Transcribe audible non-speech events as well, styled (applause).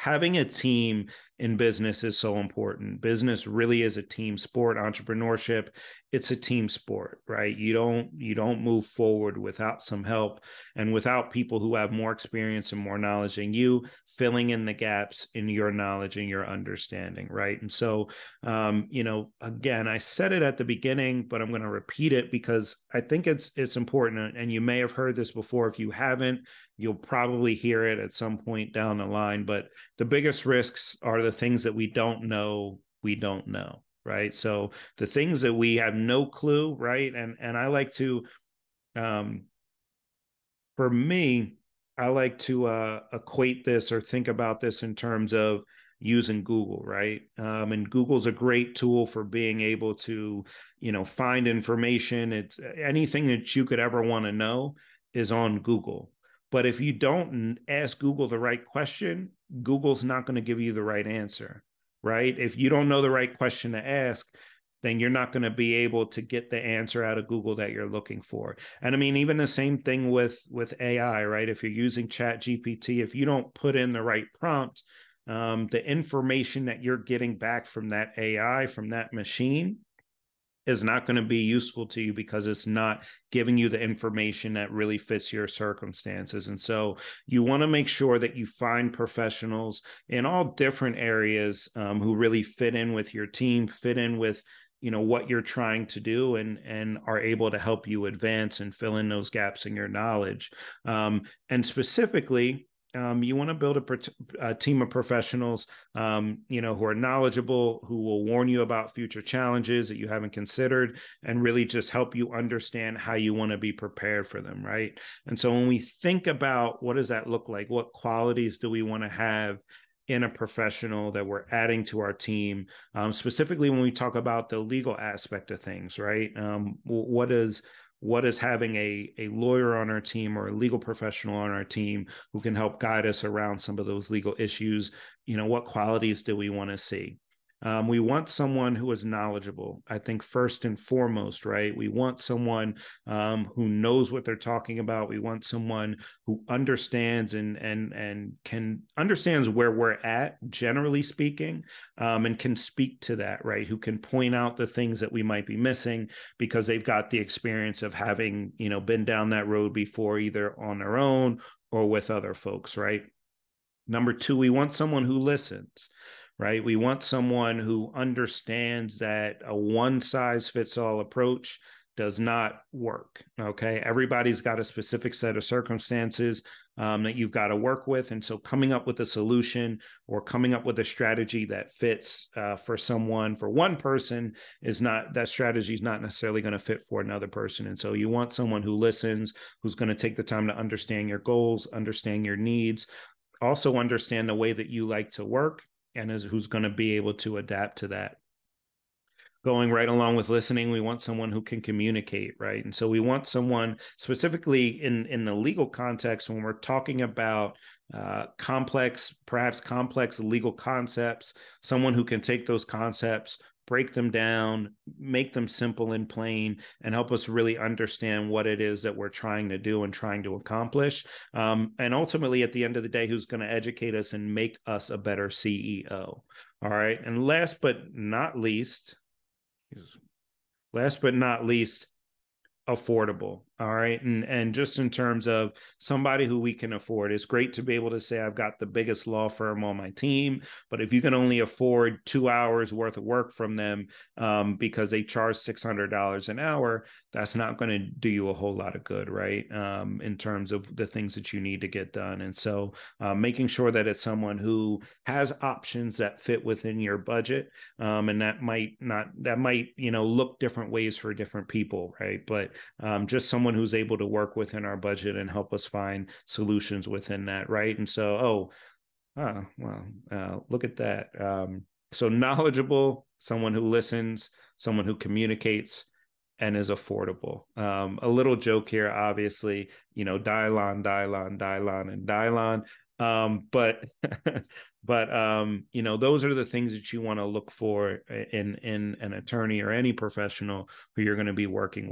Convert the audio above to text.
having a team in business is so important. Business really is a team sport. Entrepreneurship, it's a team sport, right? You don't you don't move forward without some help and without people who have more experience and more knowledge than you filling in the gaps in your knowledge and your understanding, right? And so, um, you know, again, I said it at the beginning, but I'm going to repeat it because I think it's it's important. And you may have heard this before. If you haven't, you'll probably hear it at some point down the line. But the biggest risks are the things that we don't know we don't know right? So the things that we have no clue right? And and i like to um for me i like to uh equate this or think about this in terms of using google right? Um and google's a great tool for being able to you know find information. It's anything that you could ever want to know is on google but if you don't ask Google the right question, Google's not going to give you the right answer, right? If you don't know the right question to ask, then you're not going to be able to get the answer out of Google that you're looking for. And I mean, even the same thing with with AI, right? If you're using Chat GPT, if you don't put in the right prompt, um, the information that you're getting back from that AI, from that machine, is not going to be useful to you because it's not giving you the information that really fits your circumstances. And so you want to make sure that you find professionals in all different areas um, who really fit in with your team, fit in with you know what you're trying to do and and are able to help you advance and fill in those gaps in your knowledge um, and specifically um, you want to build a, a, team of professionals, um, you know, who are knowledgeable, who will warn you about future challenges that you haven't considered, and really just help you understand how you want to be prepared for them, right? And so when we think about what does that look like, what qualities do we want to have in a professional that we're adding to our team, um, specifically when we talk about the legal aspect of things, right? Um, what is what is having a, a lawyer on our team or a legal professional on our team who can help guide us around some of those legal issues? You know what qualities do we want to see um, we want someone who is knowledgeable. I think first and foremost, right? We want someone um, who knows what they're talking about. We want someone who understands and and and can understands where we're at, generally speaking, um, and can speak to that, right? Who can point out the things that we might be missing because they've got the experience of having you know been down that road before, either on their own or with other folks, right? Number two, we want someone who listens right? We want someone who understands that a one size fits all approach does not work. Okay. Everybody's got a specific set of circumstances um, that you've got to work with. And so coming up with a solution or coming up with a strategy that fits uh, for someone, for one person, is not that strategy is not necessarily going to fit for another person. And so you want someone who listens, who's going to take the time to understand your goals, understand your needs, also understand the way that you like to work and is who's going to be able to adapt to that. Going right along with listening we want someone who can communicate right? And so we want someone specifically in in the legal context when we're talking about uh, complex perhaps complex legal concepts someone who can take those concepts break them down, make them simple and plain, and help us really understand what it is that we're trying to do and trying to accomplish. Um, and ultimately, at the end of the day, who's going to educate us and make us a better CEO. All right. And last but not least, last but not least, affordable all right and and just in terms of somebody who we can afford it's great to be able to say i've got the biggest law firm on my team but if you can only afford two hours worth of work from them um, because they charge $600 an hour that's not going to do you a whole lot of good right? Um, in terms of the things that you need to get done and so uh, making sure that it's someone who has options that fit within your budget um, and that might not that might you know look different ways for different people right? But um, just someone who's able to work within our budget and help us find solutions within that, right? And so, oh, oh well, uh, look at that. Um, so knowledgeable, someone who listens, someone who communicates, and is affordable. Um, a little joke here, obviously, you know, Dylon, Dylon, Dylon, and Dylon. Um, but (laughs) but um, you know, those are the things that you want to look for in in an attorney or any professional who you're going to be working with.